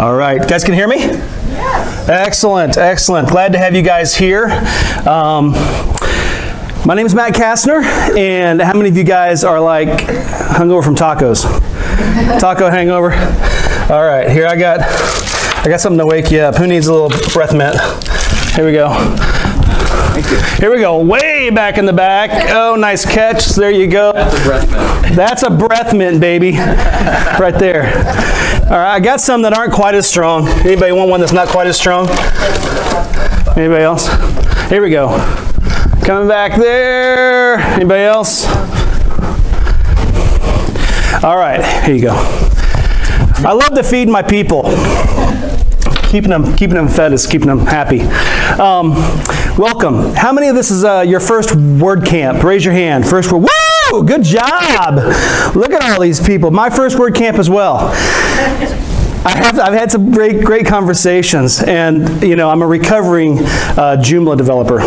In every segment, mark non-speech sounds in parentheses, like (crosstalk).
All right, guys can hear me? Yes. Excellent, excellent. Glad to have you guys here. Um, my name is Mat Casner, and how many of you guys are like hungover from tacos? (laughs) Taco hangover? All right, here I got, I got something to wake you up. Who needs a little breath mint? Here we go. Here we go, way back in the back. Oh, nice catch. There you go. That's a breath mint. That's a breath mint, baby. (laughs) right there. All right, I got some that aren't quite as strong. Anybody want one that's not quite as strong? Anybody else? Here we go. Coming back there. Anybody else? All right, here you go. I love to feed my people. Keeping them, keeping them fed is keeping them happy. Um, welcome. How many of this is uh, your first WordCamp? Raise your hand. First word. Woo! Good job. Look at all these people. My first WordCamp as well. I have, I've had some great, great conversations, and you know, I'm a recovering uh, Joomla developer. (laughs)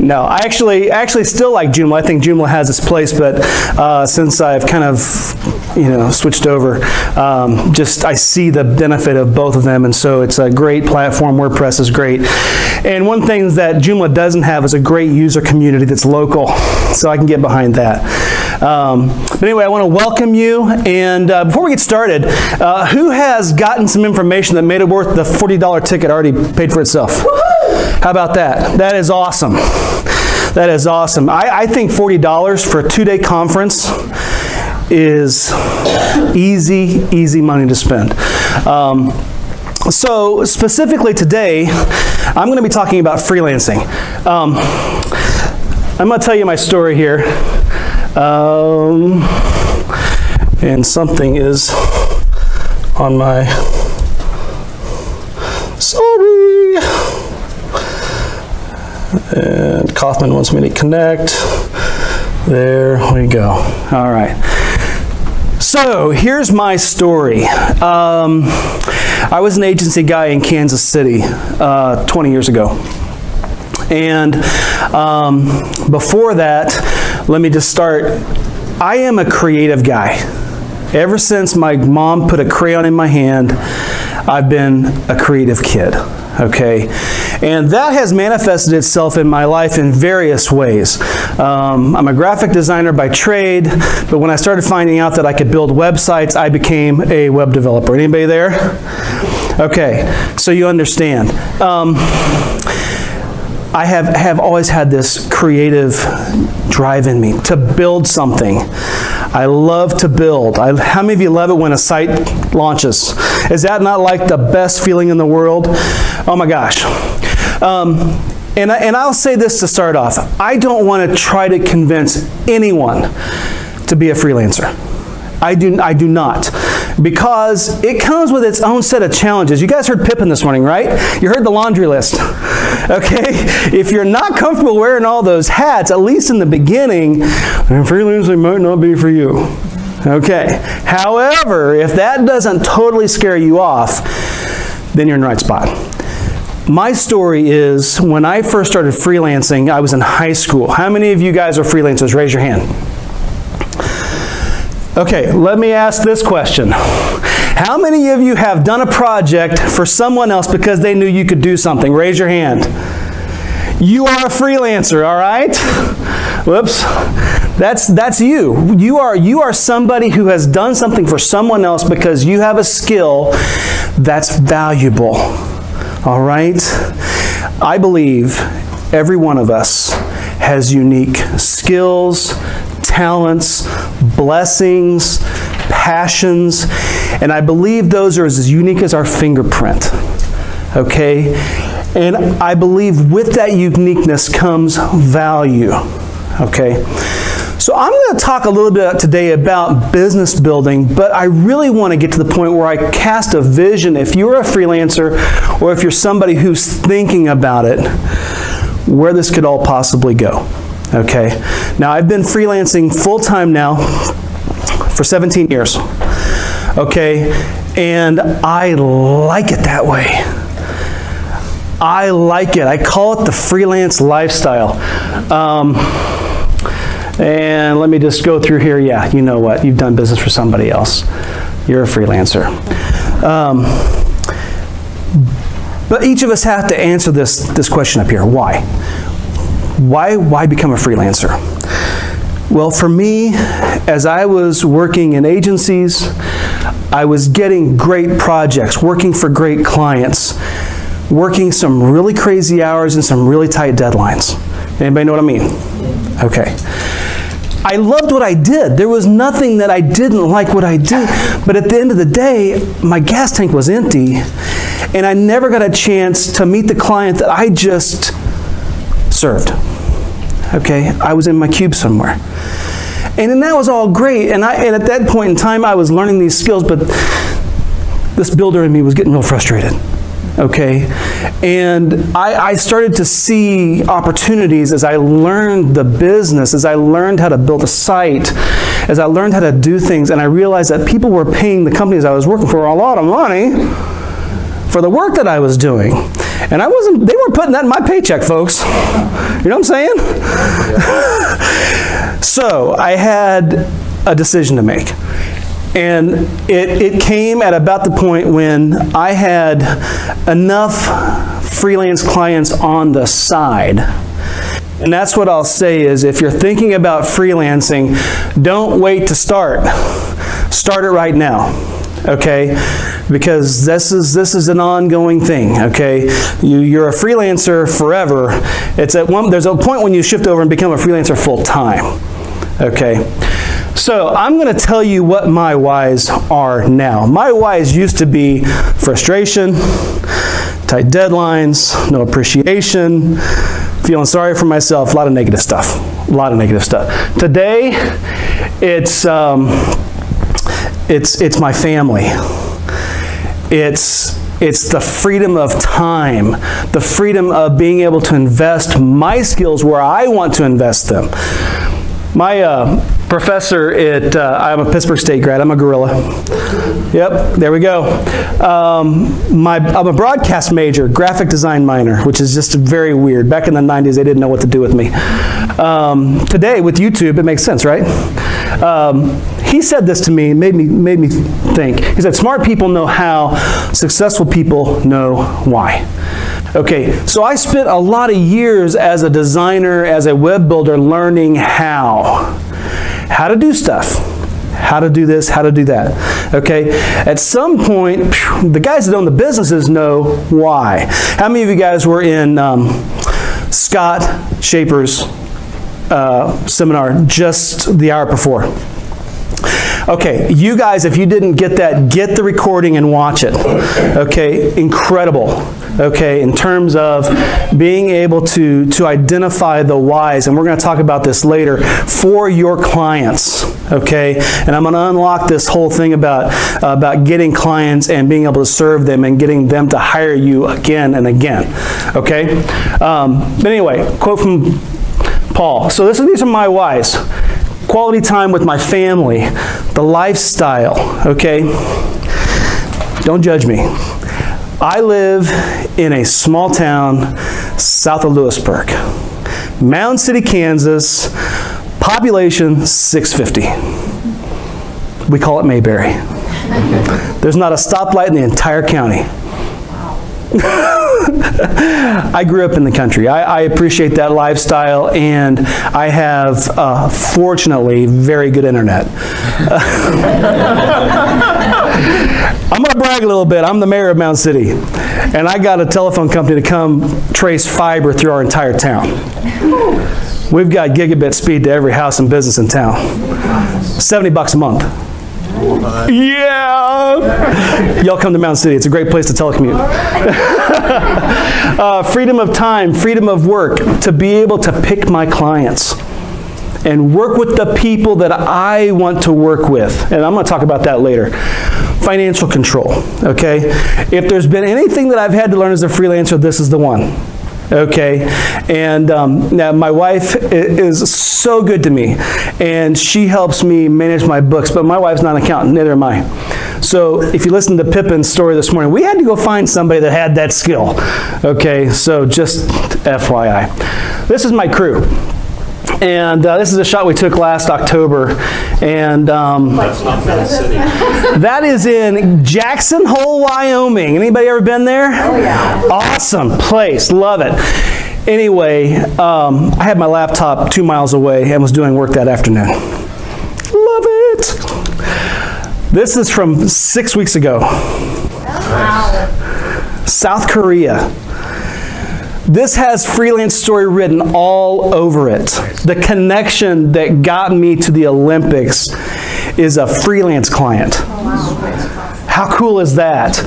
no, I actually actually still like Joomla. I think Joomla has its place, but uh, since I've kind of you know switched over, um, just I see the benefit of both of them, and so it's a great platform. WordPress is great, and one thing that Joomla doesn't have is a great user community that's local, so I can get behind that. Um, but anyway, I want to welcome you, and uh, before we get started, uh, who has gotten some information that made it worth the $40 ticket already paid for itself? How about that? That is awesome. That is awesome. I, I think $40 for a two-day conference is easy, easy money to spend. Um, so specifically today, I'm going to be talking about freelancing. Um, I'm going to tell you my story here. Um, and something is on my, sorry. And Kaufman wants me to connect. There we go. All right. So here's my story. Um, I was an agency guy in Kansas City uh, 20 years ago. And um, before that, let me just start. I am a creative guy. Ever since my mom put a crayon in my hand, I've been a creative kid okay? And that has manifested itself in my life in various ways. Um, I'm a graphic designer by trade, but when I started finding out that I could build websites, I became a web developer. Anybody there? Okay, so you understand. Um, I have, have always had this creative drive in me to build something. I love to build. I, how many of you love it when a site launches? Is that not like the best feeling in the world? Oh my gosh. Um, and, I, and I'll say this to start off. I don't want to try to convince anyone to be a freelancer. I do, I do not. Because it comes with its own set of challenges. You guys heard Pippin this morning, right? You heard the laundry list. (laughs) Okay? If you're not comfortable wearing all those hats, at least in the beginning, freelancing might not be for you. Okay. However, if that doesn't totally scare you off, then you're in the right spot. My story is when I first started freelancing, I was in high school. How many of you guys are freelancers? Raise your hand. Okay, let me ask this question. How many of you have done a project for someone else because they knew you could do something? Raise your hand. You are a freelancer, all right? Whoops. That's, that's you. You are, you are somebody who has done something for someone else because you have a skill that's valuable. All right? I believe every one of us has unique skills, talents, blessings, passions, and I believe those are as unique as our fingerprint. Okay? And I believe with that uniqueness comes value. Okay? So I'm going to talk a little bit today about business building, but I really want to get to the point where I cast a vision. If you're a freelancer or if you're somebody who's thinking about it, where this could all possibly go. Okay. Now I've been freelancing full time now for 17 years. Okay. And I like it that way. I like it. I call it the freelance lifestyle. Um, and let me just go through here. Yeah, you know what? You've done business for somebody else. You're a freelancer. Um, but each of us have to answer this, this question up here. Why? Why, why become a freelancer? Well, for me, as I was working in agencies, I was getting great projects, working for great clients, working some really crazy hours and some really tight deadlines. Anybody know what I mean? Okay. I loved what I did. There was nothing that I didn't like what I did. But at the end of the day, my gas tank was empty, and I never got a chance to meet the client that I just served. Okay? I was in my cube somewhere. And then that was all great. And, I, and at that point in time, I was learning these skills, but this builder in me was getting real frustrated okay? And I, I, started to see opportunities as I learned the business, as I learned how to build a site, as I learned how to do things, and I realized that people were paying the companies I was working for a lot of money for the work that I was doing. And I wasn't, they weren't putting that in my paycheck, folks. You know what I'm saying? (laughs) so I had a decision to make. And it, it came at about the point when I had enough freelance clients on the side. And that's what I'll say is if you're thinking about freelancing, don't wait to start. Start it right now. Okay? Because this is this is an ongoing thing, okay? You you're a freelancer forever. It's at one there's a point when you shift over and become a freelancer full time. Okay? So I'm going to tell you what my whys are now. My whys used to be frustration, tight deadlines, no appreciation, feeling sorry for myself, a lot of negative stuff. A lot of negative stuff. Today, it's, um, it's, it's my family. It's, it's the freedom of time, the freedom of being able to invest my skills where I want to invest them. My uh, professor at, uh, I'm a Pittsburg State grad, I'm a gorilla. Yep, there we go. Um, my, I'm a broadcast major, graphic design minor, which is just very weird. Back in the 90s, they didn't know what to do with me. Um, today, with YouTube, it makes sense, right? Um, he said this to me, made me, made me think. He said, smart people know how, successful people know why. Okay, so I spent a lot of years as a designer, as a web builder, learning how how to do stuff, how to do this, how to do that. Okay? At some point, the guys that own the businesses know why. How many of you guys were in um, Scott Shaper's uh, seminar just the hour before? Okay, you guys, if you didn't get that, get the recording and watch it. Okay, incredible. Okay, in terms of being able to, to identify the whys, and we're going to talk about this later, for your clients. Okay, and I'm going to unlock this whole thing about, uh, about getting clients and being able to serve them and getting them to hire you again and again. Okay, um, but anyway, quote from Paul. So this, these are my whys quality time with my family, the lifestyle, okay? Don't judge me. I live in a small town south of Louisburg, Mound City, Kansas, population 650. We call it Mayberry. There's not a stoplight in the entire county. (laughs) I grew up in the country. I, I, appreciate that lifestyle, and I have, uh, fortunately, very good internet. (laughs) I'm going to brag a little bit. I'm the mayor of Mound City, and I got a telephone company to come trace fiber through our entire town. We've got gigabit speed to every house and business in town. 70 bucks a month. Yeah! Y'all come to Mound City. It's a great place to telecommute. (laughs) uh, freedom of time, freedom of work, to be able to pick my clients and work with the people that I want to work with. And I'm going to talk about that later. Financial control, okay? If there's been anything that I've had to learn as a freelancer, this is the one okay? And um, now my wife is so good to me, and she helps me manage my books, but my wife's not an accountant, neither am I. So if you listen to Pippin's story this morning, we had to go find somebody that had that skill, okay? So just FYI. This is my crew. And uh, this is a shot we took last October. And um, that is in Jackson Hole, Wyoming. Anybody ever been there? Oh, yeah. Awesome place. Love it. Anyway, um, I had my laptop two miles away and was doing work that afternoon. Love it. This is from six weeks ago. Wow. South Korea. This has freelance story written all over it. The connection that got me to the Olympics is a freelance client. How cool is that?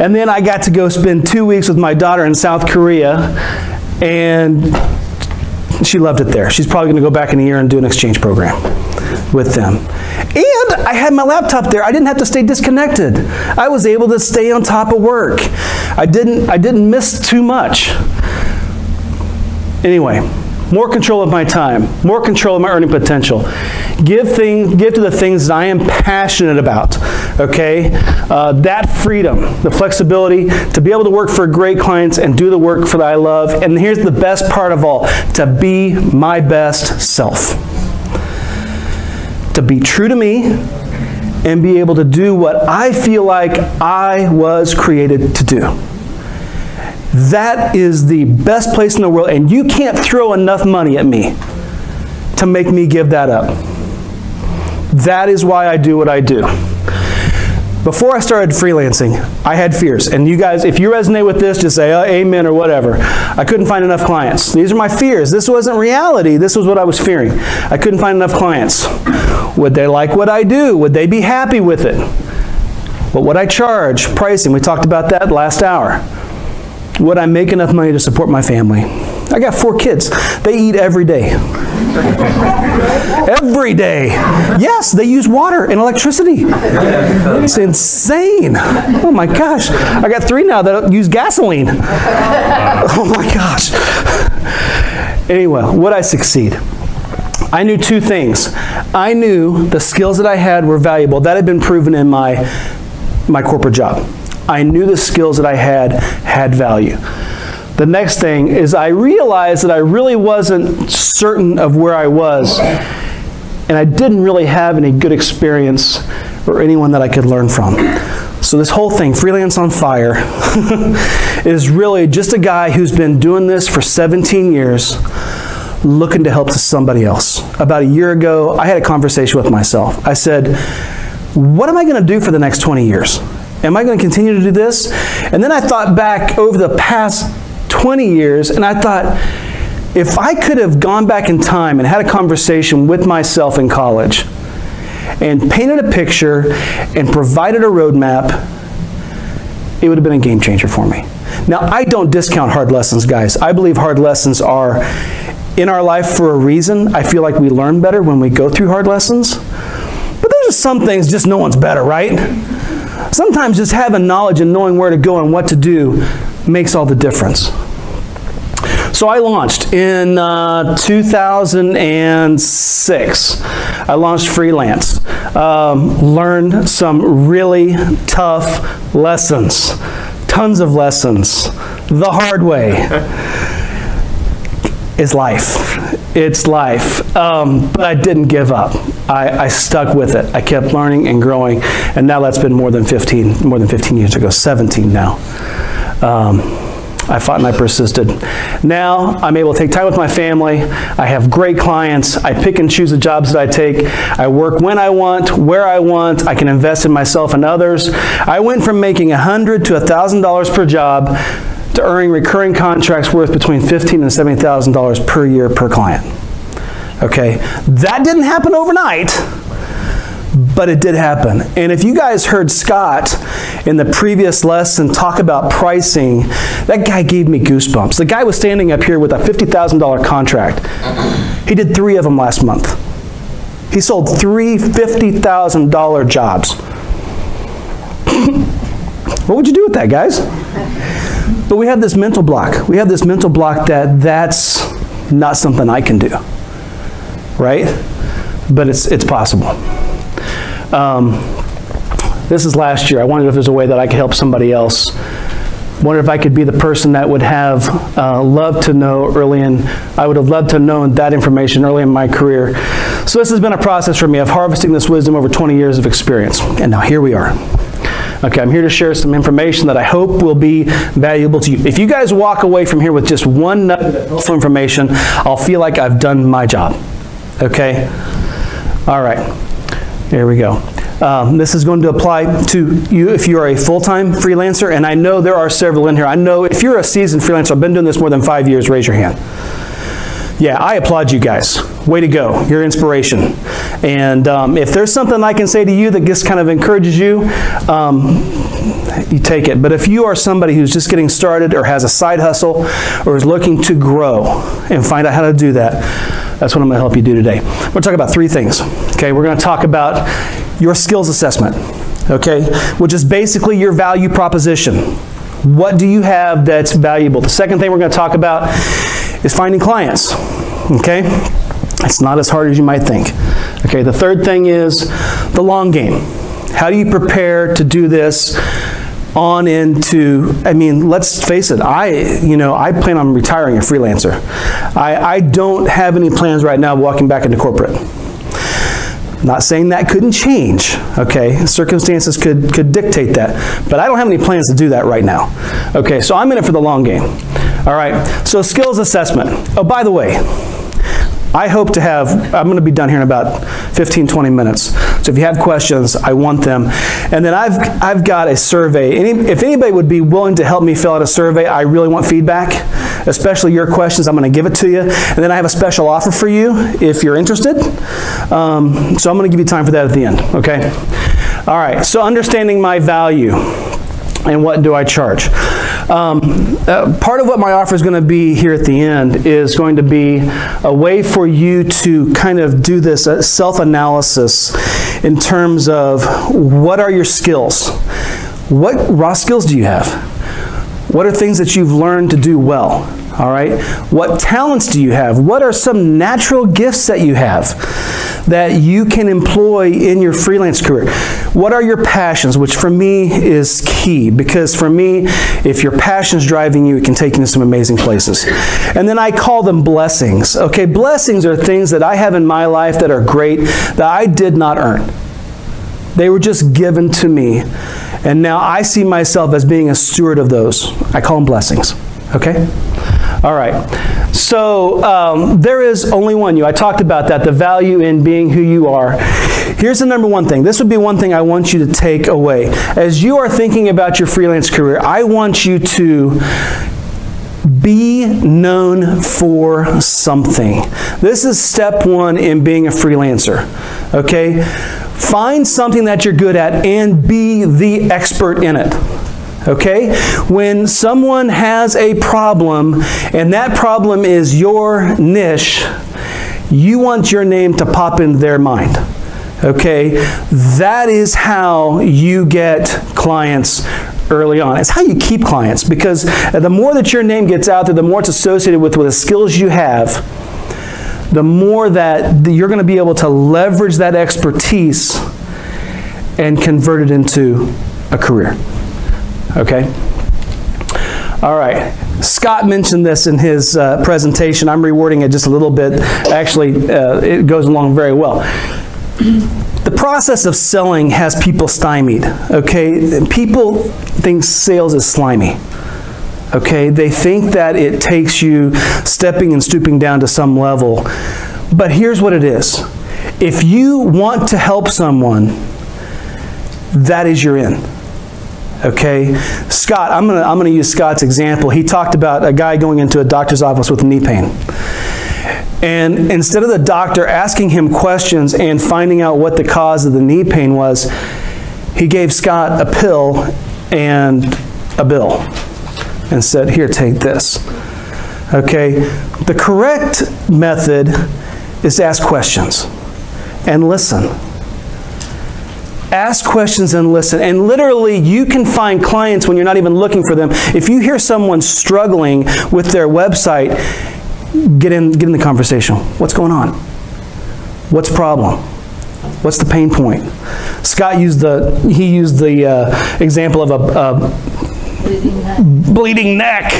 And then I got to go spend two weeks with my daughter in South Korea, and she loved it there. She's probably going to go back in a year and do an exchange program with them. And I had my laptop there. I didn't have to stay disconnected. I was able to stay on top of work. I didn't I didn't miss too much. Anyway, more control of my time, more control of my earning potential. Give thing, give to the things that I am passionate about. Okay, uh, that freedom, the flexibility to be able to work for great clients and do the work for that I love. And here's the best part of all: to be my best self to be true to me and be able to do what I feel like I was created to do. That is the best place in the world, and you can't throw enough money at me to make me give that up. That is why I do what I do. Before I started freelancing, I had fears. And you guys, if you resonate with this, just say oh, amen or whatever. I couldn't find enough clients. These are my fears. This wasn't reality. This was what I was fearing. I couldn't find enough clients. Would they like what I do? Would they be happy with it? What would I charge? Pricing. We talked about that last hour. Would I make enough money to support my family? I got four kids. They eat every day. Every day. Yes, they use water and electricity. It's insane. Oh my gosh. I got three now that use gasoline. Oh my gosh. Anyway, would I succeed? I knew two things. I knew the skills that I had were valuable. That had been proven in my, my corporate job. I knew the skills that I had had value. The next thing is I realized that I really wasn't certain of where I was and I didn't really have any good experience or anyone that I could learn from. So this whole thing, Freelance on Fire, (laughs) is really just a guy who's been doing this for 17 years looking to help somebody else. About a year ago, I had a conversation with myself. I said, what am I going to do for the next 20 years? Am I going to continue to do this? And then I thought back over the past 20 years and I thought, if I could have gone back in time and had a conversation with myself in college and painted a picture and provided a roadmap, it would have been a game changer for me. Now, I don't discount hard lessons, guys. I believe hard lessons are in our life for a reason. I feel like we learn better when we go through hard lessons. But there's just some things just no one's better, right? Sometimes just having knowledge and knowing where to go and what to do makes all the difference. So I launched in uh, 2006. I launched freelance. Um, learned some really tough lessons, tons of lessons, the hard way (laughs) is life. It's life. Um, but I didn't give up. I, I, stuck with it. I kept learning and growing, and now that's been more than 15, more than 15 years ago, 17 now. Um, I fought and I persisted. Now I'm able to take time with my family. I have great clients. I pick and choose the jobs that I take. I work when I want, where I want. I can invest in myself and others. I went from making 100 to $1,000 per job to earning recurring contracts worth between 15 and $70,000 per year per client. Okay, that didn't happen overnight, but it did happen. And if you guys heard Scott in the previous lesson talk about pricing, that guy gave me goosebumps. The guy was standing up here with a $50,000 contract. He did three of them last month. He sold three $50,000 jobs. (laughs) what would you do with that, guys? But we have this mental block. We have this mental block that that's not something I can do, right? But it's, it's possible. Um, this is last year. I wondered if there's a way that I could help somebody else Wonder if I could be the person that would have uh, loved to know early in, I would have loved to have known that information early in my career. So this has been a process for me of harvesting this wisdom over 20 years of experience. And now here we are. Okay, I'm here to share some information that I hope will be valuable to you. If you guys walk away from here with just one nugget of information, I'll feel like I've done my job. Okay? All right. There we go. Um, this is going to apply to you if you are a full-time freelancer, and I know there are several in here. I know if you're a seasoned freelancer, I've been doing this more than five years, raise your hand. Yeah, I applaud you guys. Way to go. You're inspiration. And um, if there's something I can say to you that just kind of encourages you, um, you take it. But if you are somebody who's just getting started or has a side hustle or is looking to grow and find out how to do that, that's what I'm going to help you do today. We're going to talk about three things. Okay, we're going to talk about your skills assessment, okay, which is basically your value proposition. What do you have that's valuable? The second thing we're going to talk about is finding clients. Okay? It's not as hard as you might think. Okay, the third thing is the long game. How do you prepare to do this on into, I mean, let's face it, I, you know, I plan on retiring a freelancer. I, I don't have any plans right now walking back into corporate. Not saying that couldn't change, okay? Circumstances could, could dictate that. But I don't have any plans to do that right now. Okay, so I'm in it for the long game. All right, so skills assessment. Oh, by the way, I hope to have, I'm going to be done here in about 15, 20 minutes. So if you have questions, I want them. And then I've, I've got a survey. Any, if anybody would be willing to help me fill out a survey, I really want feedback, especially your questions. I'm going to give it to you. And then I have a special offer for you if you're interested. Um, so I'm going to give you time for that at the end, okay? All right, so understanding my value and what do I charge? Um, uh, part of what my offer is going to be here at the end is going to be a way for you to kind of do this uh, self-analysis in terms of what are your skills? What raw skills do you have? What are things that you've learned to do well? All right? What talents do you have? What are some natural gifts that you have? that you can employ in your freelance career. What are your passions, which for me is key because for me, if your passion's driving you, it can take you to some amazing places. And then I call them blessings. Okay, blessings are things that I have in my life that are great that I did not earn. They were just given to me. And now I see myself as being a steward of those. I call them blessings. Okay? All right. So um, there is only one you. I talked about that, the value in being who you are. Here's the number one thing. This would be one thing I want you to take away. As you are thinking about your freelance career, I want you to be known for something. This is step one in being a freelancer. Okay? Find something that you're good at and be the expert in it. Okay? When someone has a problem and that problem is your niche, you want your name to pop into their mind. Okay? That is how you get clients early on. It's how you keep clients because the more that your name gets out there, the more it's associated with, with the skills you have, the more that you're going to be able to leverage that expertise and convert it into a career. Okay? All right. Scott mentioned this in his uh, presentation. I'm rewording it just a little bit. Actually, uh, it goes along very well. The process of selling has people stymied, okay? People think sales is slimy, okay? They think that it takes you stepping and stooping down to some level. But here's what it is. If you want to help someone, that is your in. Okay, Scott, I'm gonna I'm gonna use Scott's example. He talked about a guy going into a doctor's office with knee pain. And instead of the doctor asking him questions and finding out what the cause of the knee pain was, he gave Scott a pill and a bill and said, Here, take this. Okay, the correct method is to ask questions and listen ask questions and listen. And literally, you can find clients when you're not even looking for them. If you hear someone struggling with their website, get in, get in the conversation. What's going on? What's the problem? What's the pain point? Scott used the he used the uh, example of a, a Bleeding neck.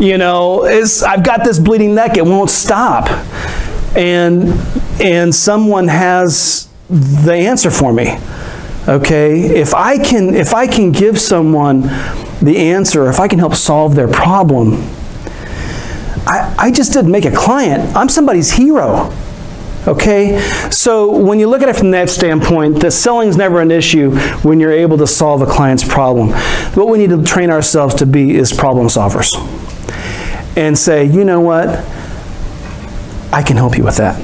You know, is I've got this bleeding neck, it won't stop. And and someone has the answer for me. Okay? If I can if I can give someone the answer, if I can help solve their problem, I, I just didn't make a client. I'm somebody's hero. Okay? So when you look at it from that standpoint, the selling's never an issue when you're able to solve a client's problem. What we need to train ourselves to be is problem solvers. And say, you know what? I can help you with that.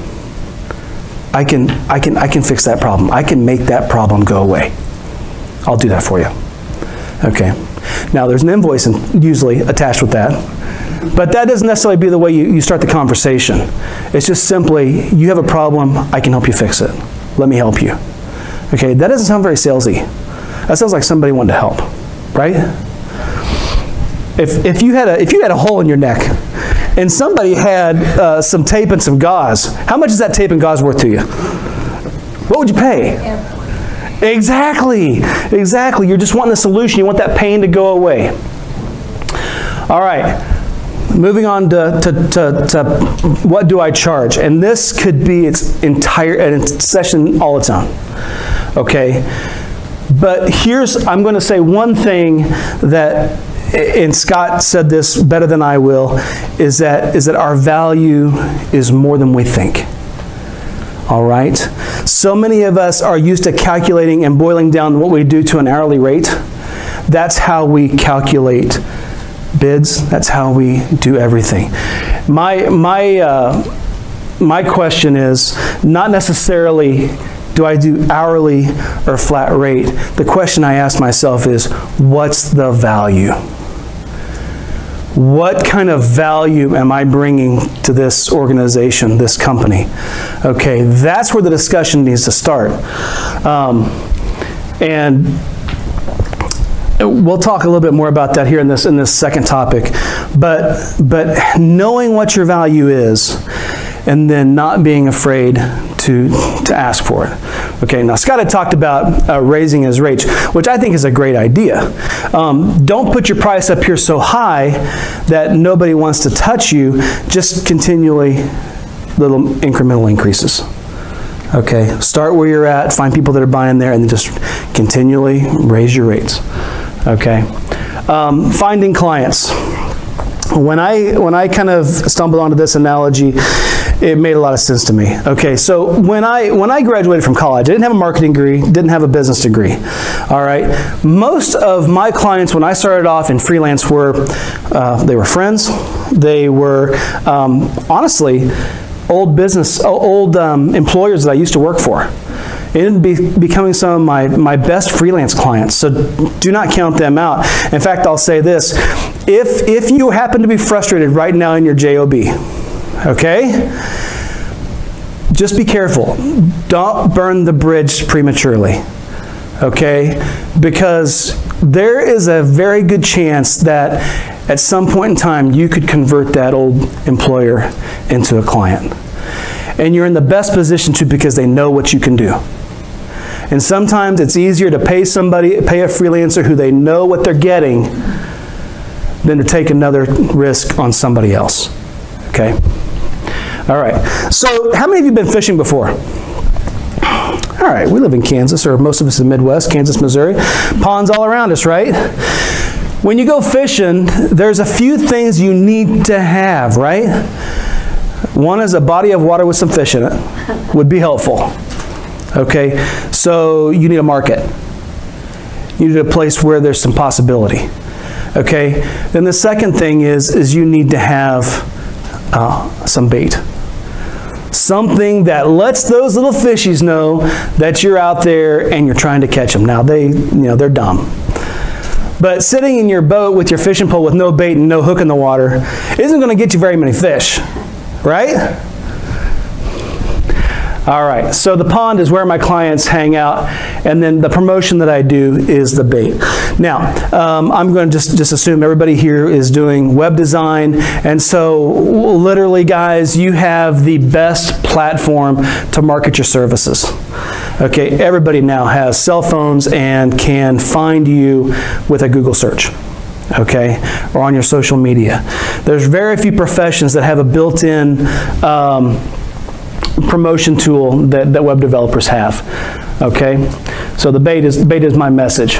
I can, I can, I can fix that problem. I can make that problem go away. I'll do that for you. Okay. Now there's an invoice in- usually attached with that. But that doesn't necessarily be the way you, you start the conversation. It's just simply, you have a problem, I can help you fix it. Let me help you. Okay, that doesn't sound very salesy. That sounds like somebody wanted to help, right? If, if, you had a, if you had a hole in your neck and somebody had uh, some tape and some gauze, how much is that tape and gauze worth to you? What would you pay? Exactly, exactly. You're just wanting a solution. You want that pain to go away. All right. Moving on to, to, to, to what do I charge? And this could be its entire an session all its own. Okay? But here's, I'm going to say one thing that, and Scott said this better than I will, is that, is that our value is more than we think. All right? So many of us are used to calculating and boiling down what we do to an hourly rate. That's how we calculate bids. That's how we do everything. My, my, uh, my question is not necessarily do I do hourly or flat rate. The question I ask myself is what's the value? What kind of value am I bringing to this organization, this company? Okay, that's where the discussion needs to start. Um, and we'll talk a little bit more about that here in this in this second topic. But but knowing what your value is and then not being afraid to, to ask for it. Okay, now Scott had talked about uh, raising his rates, which I think is a great idea. Um, don't put your price up here so high that nobody wants to touch you, just continually little incremental increases. Okay, start where you're at, find people that are buying there, and then just continually raise your rates. Okay, um, finding clients. When I when I kind of stumbled onto this analogy, it made a lot of sense to me. Okay, so when I when I graduated from college, I didn't have a marketing degree, didn't have a business degree. All right, most of my clients when I started off in freelance were uh, they were friends, they were um, honestly old business, old um, employers that I used to work for. Ended be becoming some of my, my best freelance clients, so do not count them out. In fact, I'll say this, if, if you happen to be frustrated right now in your JOB, okay, just be careful. Don't burn the bridge prematurely, okay, because there is a very good chance that at some point in time you could convert that old employer into a client. And you're in the best position to because they know what you can do. And sometimes it's easier to pay somebody, pay a freelancer who they know what they're getting than to take another risk on somebody else. Okay? All right. So, how many of you been fishing before? All right, we live in Kansas, or most of us in the Midwest, Kansas, Missouri. Ponds all around us, right? When you go fishing, there's a few things you need to have, right? One is a body of water with some fish in it, would be helpful. Okay, so you need a market. You need a place where there's some possibility. Okay, then the second thing is, is you need to have uh, some bait. Something that lets those little fishies know that you're out there and you're trying to catch them. Now they, you know, they're dumb. But sitting in your boat with your fishing pole with no bait and no hook in the water isn't going to get you very many fish, right? All right, so the pond is where my clients hang out, and then the promotion that I do is the bait. Now, um, I'm going to just, just assume everybody here is doing web design, and so literally, guys, you have the best platform to market your services. Okay, everybody now has cell phones and can find you with a Google search. okay, or on your social media. There's very few professions that have a built-in um, promotion tool that, that web developers have, okay? So the bait is, bait is my message.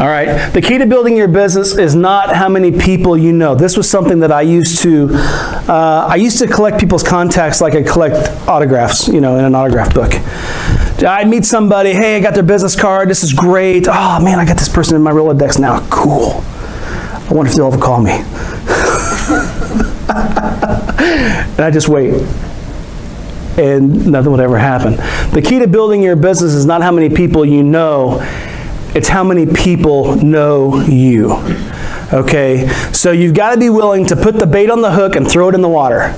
All right. The key to building your business is not how many people you know. This was something that I used to, uh, I used to collect people's contacts like I collect autographs, you know, in an autograph book. I'd meet somebody, hey, I got their business card, this is great. Oh man, I got this person in my Rolodex now, cool. I wonder if they'll ever call me. (laughs) and I just wait. And nothing would ever happen. The key to building your business is not how many people you know, it's how many people know you. Okay? So you've got to be willing to put the bait on the hook and throw it in the water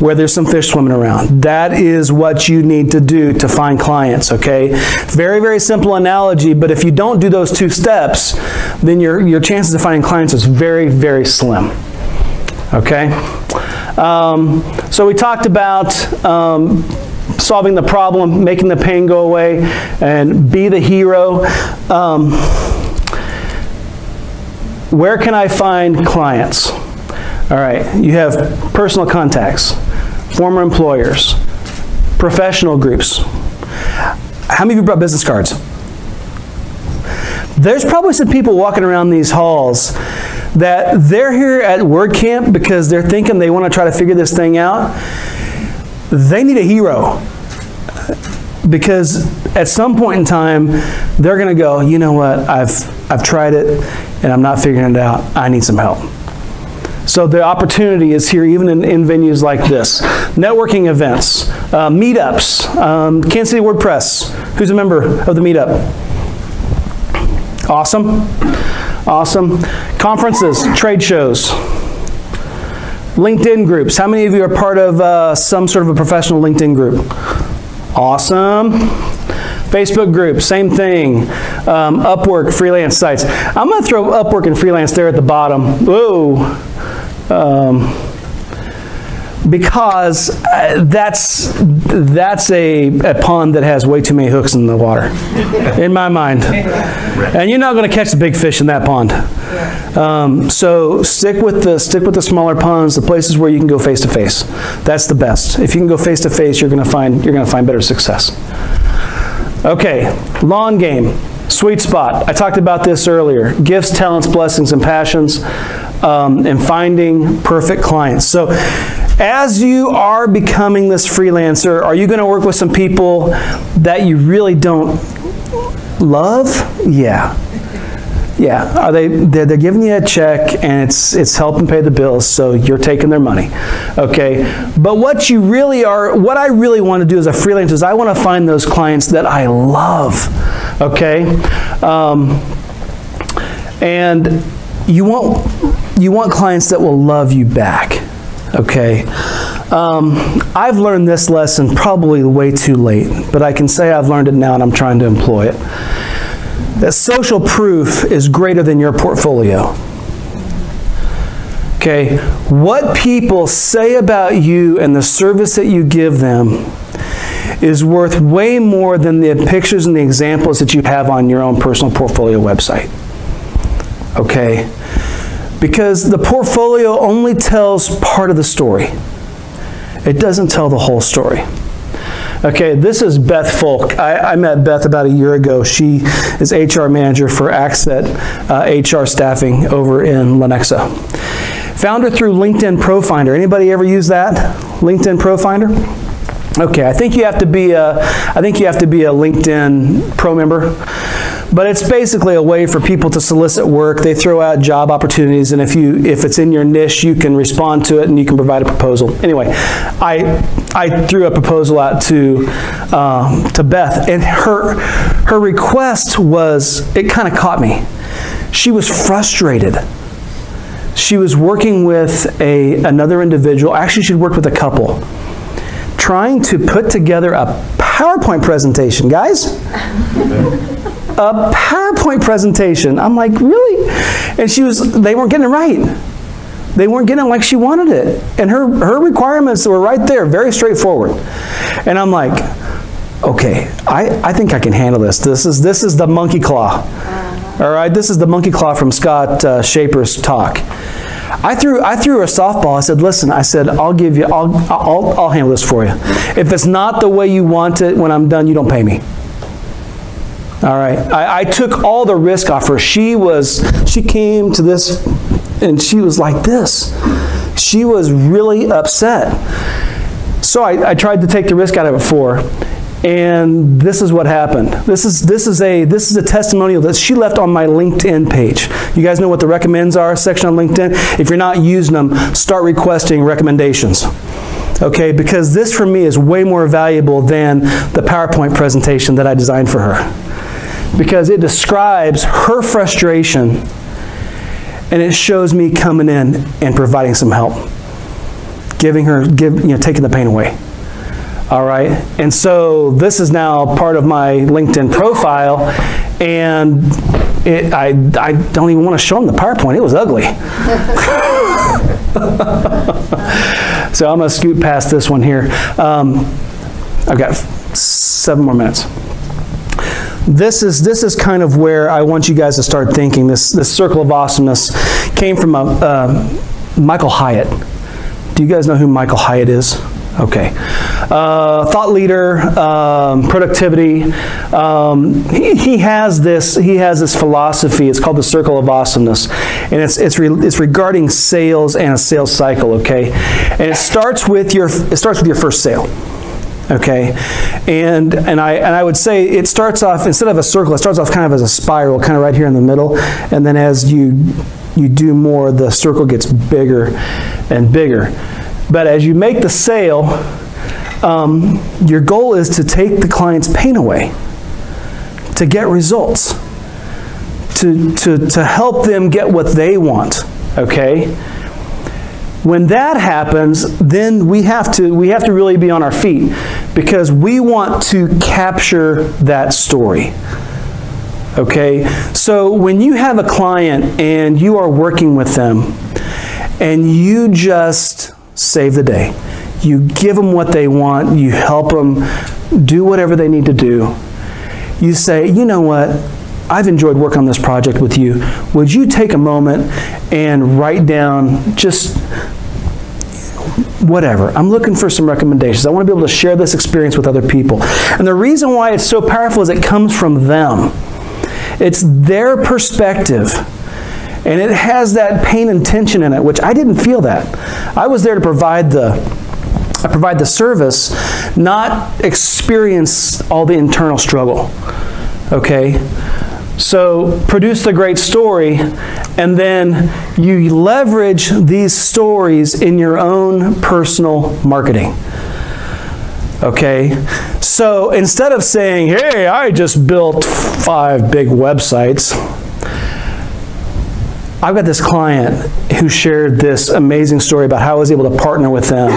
where there's some fish swimming around. That is what you need to do to find clients, okay? Very, very simple analogy, but if you don't do those two steps, then your, your chances of finding clients is very, very slim, okay? Um, so we talked about um, solving the problem, making the pain go away, and be the hero. Um, where can I find clients? All right, you have personal contacts, former employers, professional groups. How many of you brought business cards? There's probably some people walking around these halls that they're here at WordCamp because they're thinking they want to try to figure this thing out they need a hero. Because at some point in time, they're going to go, you know what, I've, I've tried it and I'm not figuring it out. I need some help. So the opportunity is here even in, in venues like this. Networking events, uh, meetups, um, Kansas City WordPress. Who's a member of the meetup? Awesome. Awesome. Conferences, trade shows. LinkedIn groups. How many of you are part of uh, some sort of a professional LinkedIn group? Awesome. Facebook group, same thing. Um, Upwork, freelance sites. I'm going to throw Upwork and freelance there at the bottom. Whoa. Um, because uh, that's that's a, a, pond that has way too many hooks in the water, in my mind. And you're not going to catch the big fish in that pond. Um, so stick with the stick with the smaller ponds, the places where you can go face to face. That's the best. If you can go face to face, you're going to find you're going to find better success. Okay, lawn game, sweet spot. I talked about this earlier. Gifts, talents, blessings, and passions, um, and finding perfect clients. So as you are becoming this freelancer, are you going to work with some people that you really don't love? Yeah. Yeah, are they? They're, they're, giving you a check, and it's it's helping pay the bills, so you're taking their money, okay? But what you really are, what I really want to do as a freelancer is I want to find those clients that I love, okay? Um, and you want you want clients that will love you back, Okay. Um, I've learned this lesson probably way too late, but I can say I've learned it now and I'm trying to employ it. That social proof is greater than your portfolio. Okay, what people say about you and the service that you give them is worth way more than the pictures and the examples that you have on your own personal portfolio website. Okay? Because the portfolio only tells part of the story. It doesn't tell the whole story. Okay, this is Beth Folk. I, I, met Beth about a year ago. She is HR manager for Accent uh, HR staffing over in Lenexa. Found her through LinkedIn Profinder. Anybody ever use that? LinkedIn Profinder? Okay, I think you have to be a, I think you have to be a LinkedIn Pro member. But it's basically a way for people to solicit work. They throw out job opportunities, and if you if it's in your niche, you can respond to it and you can provide a proposal. Anyway, I I threw a proposal out to um, to Beth, and her her request was it kind of caught me. She was frustrated. She was working with a another individual. Actually, she'd worked with a couple, trying to put together a PowerPoint presentation, guys (laughs) a PowerPoint presentation. I'm like, really? And she was, they weren't getting it right. They weren't getting it like she wanted it. And her, her requirements were right there, very straightforward. And I'm like, okay, I, I think I can handle this. This is, this is the monkey claw. All right, this is the monkey claw from Scott uh, Shaper's talk. I threw, I threw her a softball. I said, listen, I said, I'll give you, I'll, I'll, I'll handle this for you. If it's not the way you want it when I'm done, you don't pay me. All right. I, I, took all the risk off her. She was, she came to this and she was like this. She was really upset. So I, I tried to take the risk out of it for her. And this is what happened. This is, this is a this is a testimonial that she left on my LinkedIn page. You guys know what the recommends are section on LinkedIn? If you're not using them, start requesting recommendations. Okay, because this for me is way more valuable than the PowerPoint presentation that I designed for her. Because it describes her frustration and it shows me coming in and providing some help. Giving her, give, you know, taking the pain away. All right, and so this is now part of my LinkedIn profile, and it, I, I don't even want to show them the PowerPoint. It was ugly. (laughs) so I'm going to scoot past this one here. Um, I've got seven more minutes. This is, this is kind of where I want you guys to start thinking. This, this circle of awesomeness came from a, uh, Michael Hyatt. Do you guys know who Michael Hyatt is? Okay. Uh, thought leader, um, productivity. Um, he, he, has this. He has this philosophy. It's called the circle of awesomeness, and it's it's re, it's regarding sales and a sales cycle. Okay, and it starts with your it starts with your first sale. Okay, and and I and I would say it starts off instead of a circle, it starts off kind of as a spiral, kind of right here in the middle, and then as you you do more, the circle gets bigger and bigger. But as you make the sale, um, your goal is to take the client's pain away, to get results, to, to, to help them get what they want, okay? When that happens, then we have to we have to really be on our feet because we want to capture that story. Okay? So when you have a client and you are working with them and you just save the day. You give them what they want, you help them do whatever they need to do. You say, you know what? I've enjoyed working on this project with you. Would you take a moment and write down just whatever. I'm looking for some recommendations. I want to be able to share this experience with other people. And the reason why it's so powerful is it comes from them. It's their perspective and it has that pain and tension in it, which I didn't feel that. I was there to provide the I provide the service, not experience all the internal struggle. Okay? So produce the great story, and then you leverage these stories in your own personal marketing. Okay? So instead of saying, hey, I just built five big websites, I've got this client who shared this amazing story about how I was able to partner with them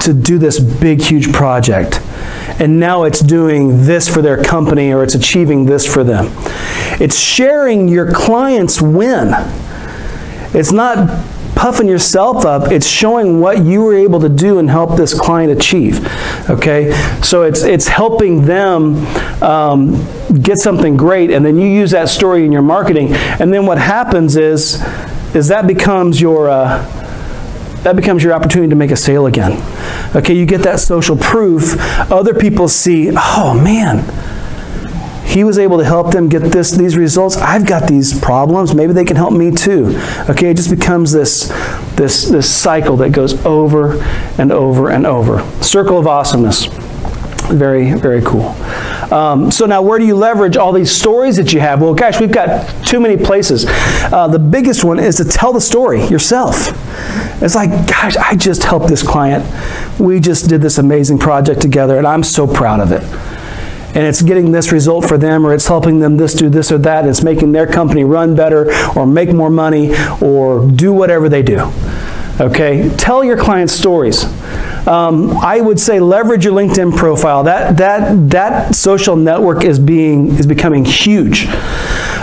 to do this big, huge project. And now it's doing this for their company or it's achieving this for them. It's sharing your client's win. It's not puffing yourself up. It's showing what you were able to do and help this client achieve. Okay, so it's it's helping them um, get something great, and then you use that story in your marketing. And then what happens is is that becomes your uh, that becomes your opportunity to make a sale again. Okay, you get that social proof. Other people see, oh man he was able to help them get this, these results. I've got these problems. Maybe they can help me too. Okay, it just becomes this, this, this cycle that goes over and over and over. Circle of awesomeness. Very, very cool. Um, so now where do you leverage all these stories that you have? Well, gosh, we've got too many places. Uh, the biggest one is to tell the story yourself. It's like, gosh, I just helped this client. We just did this amazing project together, and I'm so proud of it and it's getting this result for them or it's helping them this do this or that. It's making their company run better or make more money or do whatever they do. Okay, tell your clients stories. Um, I would say leverage your LinkedIn profile. That that that social network is being is becoming huge,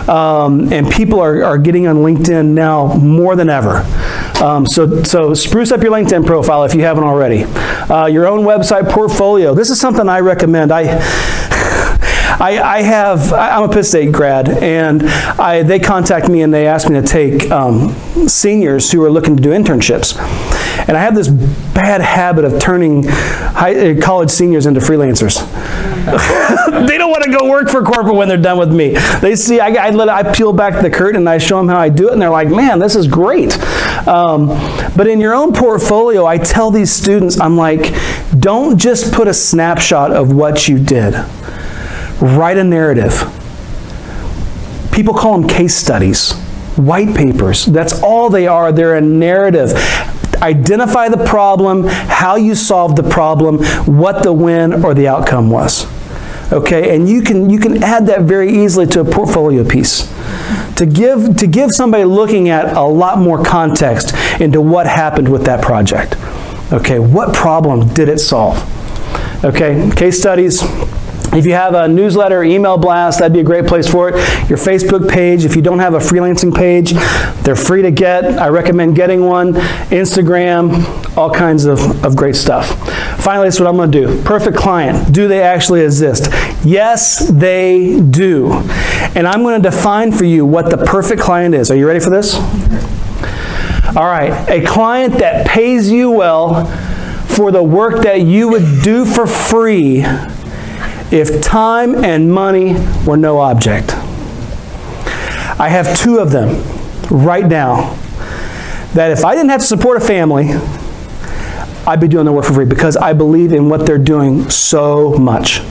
um, and people are, are getting on LinkedIn now more than ever. Um, so so spruce up your LinkedIn profile if you haven't already. Uh, your own website portfolio. This is something I recommend. I (laughs) I, I have, I'm a Pitt State grad, and I, they contact me and they ask me to take um, seniors who are looking to do internships. And I have this bad habit of turning high, uh, college seniors into freelancers. (laughs) they don't want to go work for corporate when they're done with me. They see, I, I, let, I peel back the curtain and I show them how I do it, and they're like, man, this is great. Um, but in your own portfolio, I tell these students, I'm like, don't just put a snapshot of what you did. Write a narrative. People call them case studies, white papers. That's all they are. They're a narrative identify the problem, how you solved the problem, what the win or the outcome was. Okay, and you can you can add that very easily to a portfolio piece. To give to give somebody looking at a lot more context into what happened with that project. Okay, what problem did it solve? Okay, case studies. If you have a newsletter, email blast, that'd be a great place for it. Your Facebook page, if you don't have a freelancing page, they're free to get. I recommend getting one. Instagram, all kinds of, of great stuff. Finally, that's what I'm going to do. Perfect client. Do they actually exist? Yes, they do. And I'm going to define for you what the perfect client is. Are you ready for this? All right. A client that pays you well for the work that you would do for free if time and money were no object. I have two of them right now that if I didn't have to support a family, I'd be doing the work for free because I believe in what they're doing so much.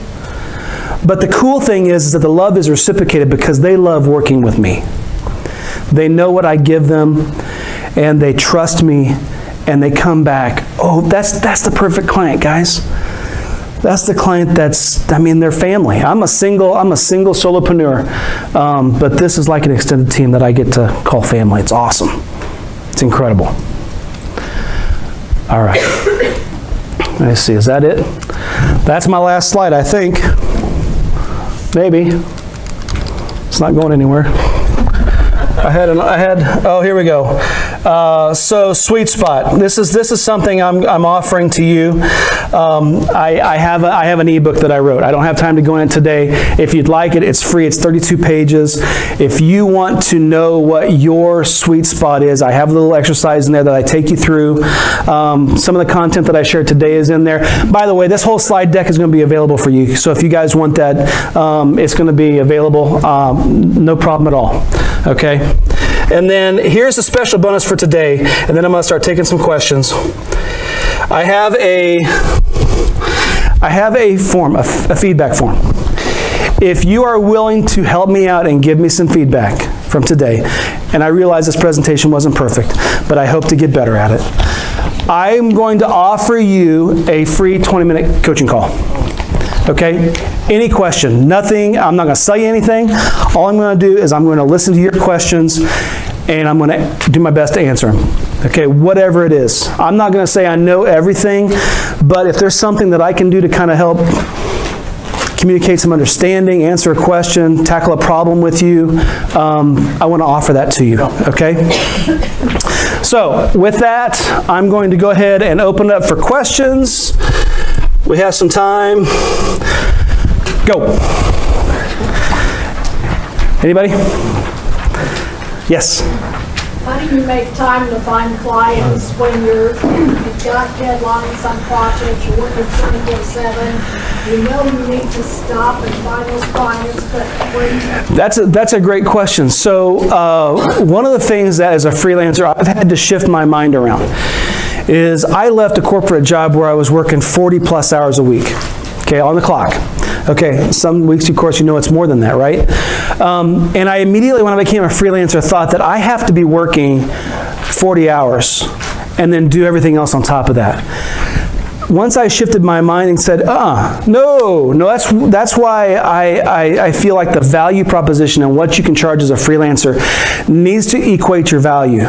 But the cool thing is, is that the love is reciprocated because they love working with me. They know what I give them and they trust me and they come back. Oh, that's that's the perfect client, guys. That's the client that's, I mean, their family. I'm a single, I'm a single solopreneur, um, but this is like an extended team that I get to call family. It's awesome. It's incredible. All right. Let me see, is that it? That's my last slide, I think. Maybe. It's not going anywhere. I had, an, I had, oh, here we go. Uh, so sweet spot. This is this is something I'm, I'm offering to you. Um, I, I, have a, I have an ebook that I wrote. I don't have time to go in today. If you'd like it, it's free. It's 32 pages. If you want to know what your sweet spot is, I have a little exercise in there that I take you through. Um, some of the content that I shared today is in there. By the way, this whole slide deck is going to be available for you. So if you guys want that, um, it's going to be available. Um, no problem at all. Okay. And then here's a special bonus for today, and then I'm going to start taking some questions. I have a I have a form, a, a feedback form. If you are willing to help me out and give me some feedback from today, and I realize this presentation wasn't perfect, but I hope to get better at it. I'm going to offer you a free 20-minute coaching call. Okay? Any question, nothing, I'm not going to sell you anything. All I'm going to do is I'm going to listen to your questions and I'm going to do my best to answer them. Okay, whatever it is. I'm not going to say I know everything, but if there's something that I can do to kind of help communicate some understanding, answer a question, tackle a problem with you, um, I want to offer that to you. Okay? So, with that, I'm going to go ahead and open it up for questions. We have some time. Go. Anybody? Yes. How do you make time to find clients when you're, you've got deadlines on projects, you're working 24/7, you know you need to stop and find those clients, but when That's a, that's a great question. So uh, one of the things that as a freelancer I've had to shift my mind around is I left a corporate job where I was working 40 plus hours a week, okay, on the clock. Okay, some weeks, of course, you know it's more than that, right? Um, and I immediately, when I became a freelancer, thought that I have to be working 40 hours and then do everything else on top of that once I shifted my mind and said, uh, no, no, that's, that's why I, I, I, feel like the value proposition and what you can charge as a freelancer needs to equate your value.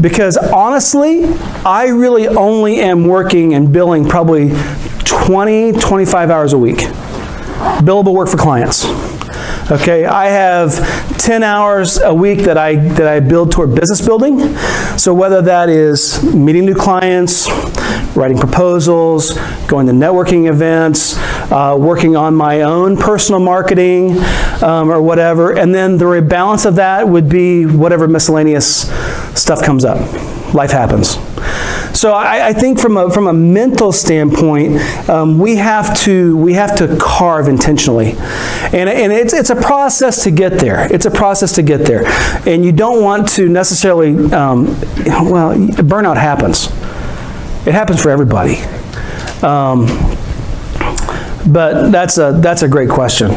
Because honestly, I really only am working and billing probably 20, 25 hours a week. Billable work for clients. Okay, I have 10 hours a week that I, that I build toward business building. So whether that is meeting new clients, writing proposals, going to networking events, uh, working on my own personal marketing um, or whatever. And then the balance of that would be whatever miscellaneous stuff comes up. Life happens. So I, I, think from a, from a mental standpoint, um, we, have to, we have to carve intentionally. And, and it's, it's a process to get there. It's a process to get there. And you don't want to necessarily, um, well, burnout happens. It happens for everybody. Um, but that's a, that's a great question.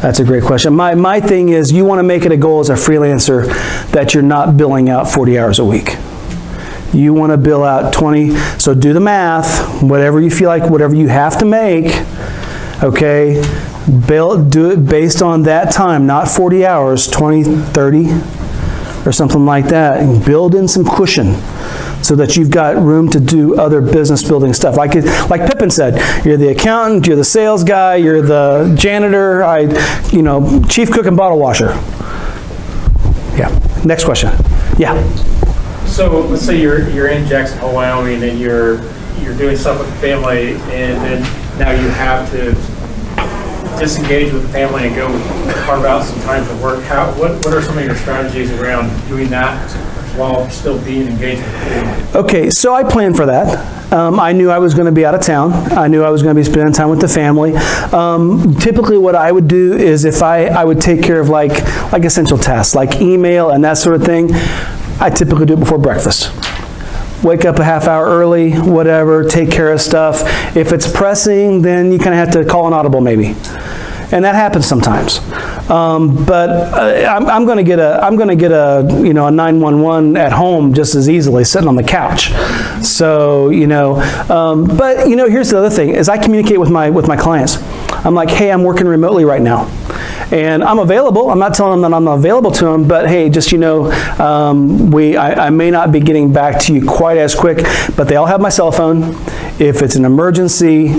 That's a great question. My, my thing is you want to make it a goal as a freelancer that you're not billing out 40 hours a week you want to bill out 20, so do the math, whatever you feel like, whatever you have to make, okay, bill, do it based on that time, not 40 hours, 20, 30, or something like that, and build in some cushion so that you've got room to do other business building stuff. Like, like Pippin said, you're the accountant, you're the sales guy, you're the janitor, I, you know, chief cook and bottle washer. Yeah, next question. Yeah. So let's say you're you're in Jackson Hole, Wyoming, and you're you're doing stuff with family, and then now you have to disengage with the family and go carve out some time for work. How what what are some of your strategies around doing that while still being engaged with the family? Okay, so I planned for that. Um, I knew I was going to be out of town. I knew I was going to be spending time with the family. Um, typically, what I would do is if I, I would take care of like like essential tasks, like email and that sort of thing. I typically do it before breakfast. Wake up a half hour early, whatever, take care of stuff. If it's pressing, then you kind of have to call an audible maybe. And that happens sometimes. Um, but uh, I'm, I'm going to get a I'm going to get a you know a 911 at home just as easily sitting on the couch. So you know, um, but you know here's the other thing: as I communicate with my with my clients, I'm like, hey, I'm working remotely right now and I'm available. I'm not telling them that I'm available to them, but hey, just you know, um, we I, I, may not be getting back to you quite as quick, but they all have my cell phone. If it's an emergency,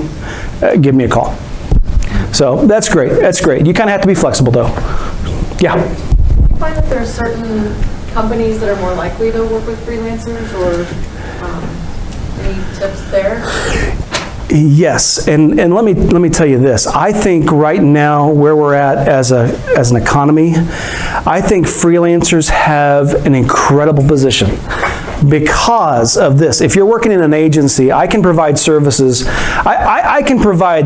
uh, give me a call. So that's great. That's great. You kind of have to be flexible, though. Yeah. Do You find that there are certain companies that are more likely to work with freelancers, or um, any tips there? Yes, and, and let me let me tell you this. I think right now where we're at as a as an economy, I think freelancers have an incredible position because of this. If you're working in an agency, I can provide services. I, I, I can provide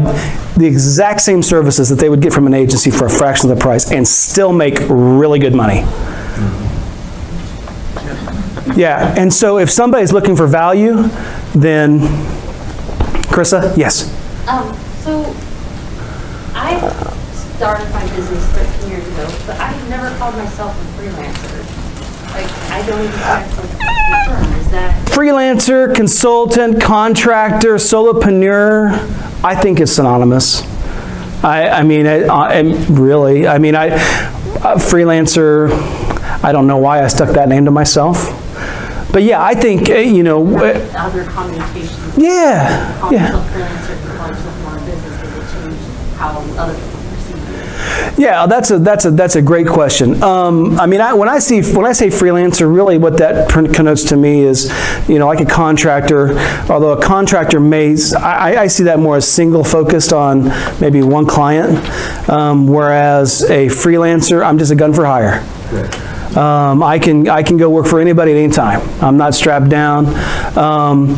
the exact same services that they would get from an agency for a fraction of the price and still make really good money. Yeah, and so if somebody's looking for value, then Carissa? Yes. Um, so I started my business 13 years ago, but I've never called myself a freelancer. Like, I don't even. Is that freelancer, consultant, contractor, solopreneur? I think it's synonymous. I, I mean, I, I, really, I mean, I freelancer. I don't know why I stuck that name to myself. But yeah, I think, uh, you know. Uh, other commutations. Yeah. Yeah. Yeah, that's a that's a that's a great question. Um, I mean, I, when I see when I say freelancer, really what that connotes to me is, you know, like a contractor. Although a contractor may, I, I see that more as single focused on maybe one client, um, whereas a freelancer, I'm just a gun for hire. Um, I can I can go work for anybody at any time. I'm not strapped down. Um,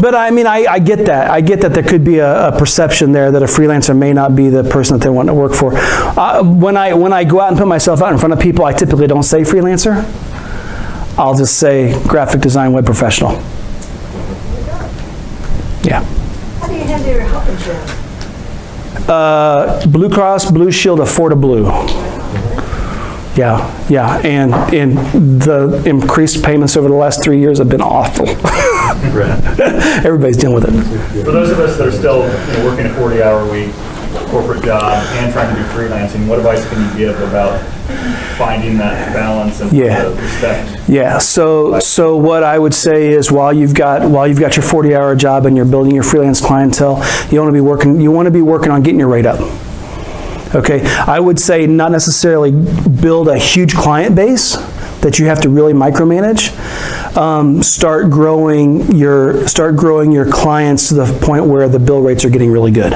but I mean, I, I, get that. I get that there could be a, a, perception there that a freelancer may not be the person that they want to work for. Uh, when I when I go out and put myself out in front of people, I typically don't say freelancer. I'll just say graphic design web professional. Yeah. How do you handle your health insurance? Uh, Blue Cross Blue Shield Affordable Blue. Yeah, yeah, and and the increased payments over the last three years have been awful. (laughs) Everybody's dealing with it. For those of us that are still you know, working a 40-hour week, corporate job, and trying to do freelancing, what advice can you give about finding that balance and yeah. respect? Yeah. So so what I would say is while you've got while you've got your 40-hour job and you're building your freelance clientele, you want to be working you want to be working on getting your rate up. Okay, I would say not necessarily build a huge client base that you have to really micromanage. um, start growing your, start growing your clients to the point where the bill rates are getting really good.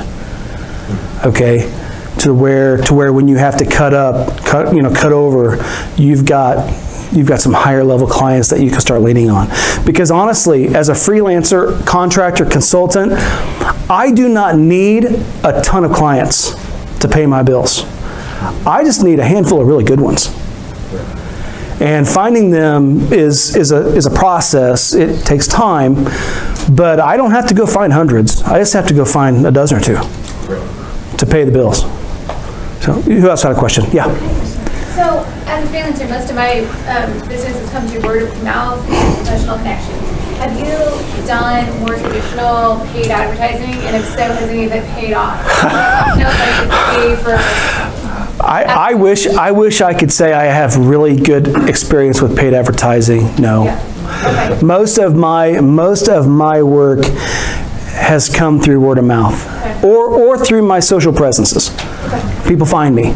Okay? To where, to where when you have to cut up, cut, you know, cut over, you've got, you've got some higher level clients that you can start leaning on. Because honestly, as a freelancer, contractor, consultant, I do not need a ton of clients to pay my bills. I just need a handful of really good ones. And finding them is, is, a, is a process. It takes time, but I don't have to go find hundreds. I just have to go find a dozen or two to pay the bills. So, who else had a question? Yeah. So, as a freelancer, most of my um, business has come through word of mouth and professional connections. Have you done more traditional paid advertising? And if so, has any of it paid off? (laughs) You know, like pay for, I, I wish I wish I could say I have really good experience with paid advertising. No. yeah, okay. Most of my most of my work has come through word of mouth or or through my social presences. People find me.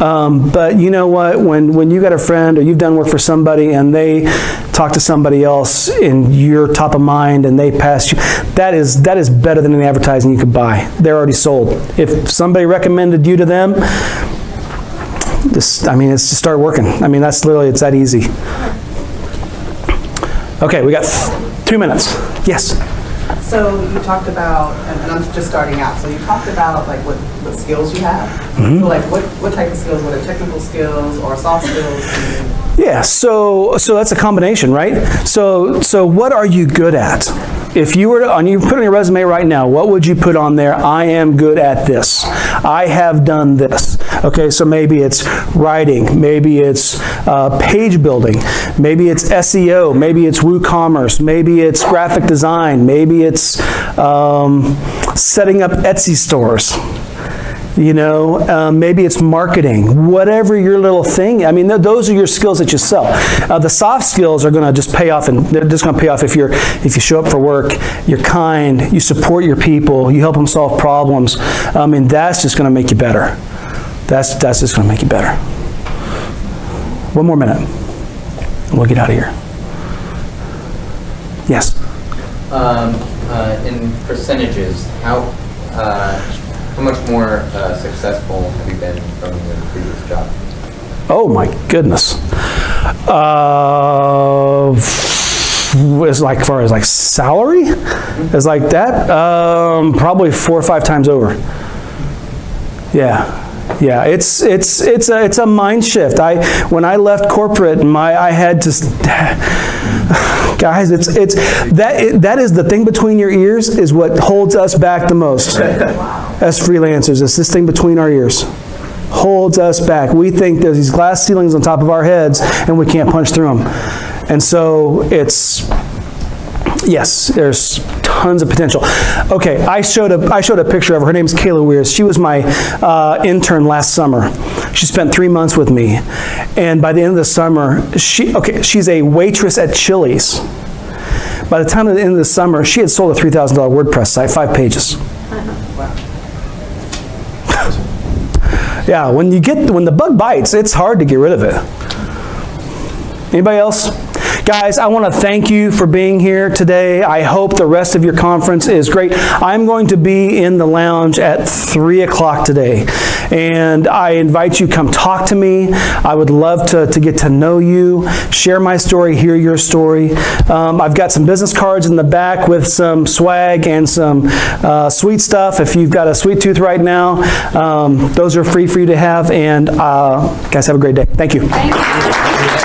Um, but you know what? When when you got a friend or you've done work for somebody and they talk to somebody else and you're top of mind and they pass you, that is that is better than any advertising you could buy. They're already sold. If somebody recommended you to them, just I mean it's just start working. I mean that's literally it's that easy. Okay, we got two minutes. Yes. So you talked about, and and I'm just starting out, so you talked about like what, what skills you have. Mm-hmm. So like what, what type of skills, what are technical skills or soft skills? Yeah, so so that's a combination, right? So so what are you good at? If you were to, on you put on your resume right now, what would you put on there? I am good at this. I have done this. Okay, so maybe it's writing, maybe it's uh, page building, maybe it's SEO, maybe it's WooCommerce, maybe it's graphic design, maybe it's um, setting up Etsy stores you know, um, maybe it's marketing, whatever your little thing. I mean, th- those are your skills that you sell. Uh, the soft skills are going to just pay off, and they're just going to pay off if you're if you show up for work, you're kind, you support your people, you help them solve problems. I mean, that's just going to make you better. That's that's just going to make you better. One more minute, and we'll get out of here. Yes. Um, uh, in percentages, how, uh, how much more uh, successful have you been from your previous job? Oh my goodness. Uh, as like far as like salary, as like that, um, probably four or five times over. Yeah. Yeah, it's it's it's a it's a mind shift. I when I left corporate, my I had to (sighs) guys, it's it's that it, that is the thing between your ears is what holds us back the most (laughs) as freelancers. It's this thing between our ears holds us back. We think there's these glass ceilings on top of our heads and we can't punch through them. And so it's yes, there's tons of potential. Okay, I showed a I showed a picture of her. Her name's Kayla Weirs. She was my uh, intern last summer. She spent three months with me, and by the end of the summer, she okay, she's a waitress at Chili's. By the time of the end of the summer, she had sold a three thousand dollar WordPress site, five pages. Yeah, when you get when the bug bites, it's hard to get rid of it. Anybody else? Guys, I want to thank you for being here today. I hope the rest of your conference is great. I'm going to be in the lounge at 3 o'clock today. And I invite you, come talk to me. I would love to, to get to know you, share my story, hear your story. Um, I've got some business cards in the back with some swag and some uh, sweet stuff. If you've got a sweet tooth right now, um, those are free for you to have. And uh, guys, have a great day. Thank you. Thank you.